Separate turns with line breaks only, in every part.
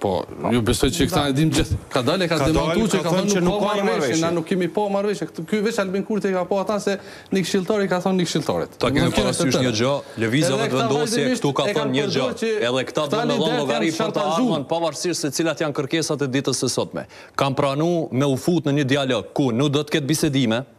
Po, unë besoj që këta e dimë të gjithë. Ka dalë e ka demantu që ka thonë që nuk ka marrëveshje. Na nuk kemi pa marrëveshje. Ky veç Albin Kurti i ka pa ata se një këshilltar i ka thonë një këshilltarit.
Ta kemi parasysh një gjë, Lëvizja Vetëvendosje, këtu ka thonë një gjë. Edhe këta do me dhonë llogari për të ardhmen, pavarësisht se cilat janë kërkesat e ditës së sotme. Ka pranu me u fut në një dialog, ku nuk do të ketë bisedime,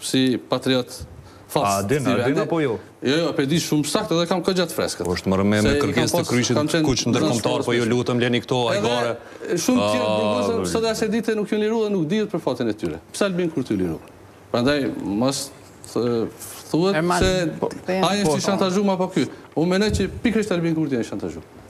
Si
patriot fas A
din, a din apo jo?
Jo, jo, e di shumë saktë dhe kam dëgju të freskët.
Po është me kërkesë të Kryqit të Kuq Ndërkombëtar, po ju lutem lëni këto ajgare.
Edhe shumë tjerë të burgosun, sot e asaj dite nuk janë liru dhe nuk dihet për fatin e tyre. Pse Albin Kurti u liru? Prandaj, mos të thuhet se ai është i shantazhum apo ky. Unë menoj që pikërisht Albin Kurti asht i shantazhum.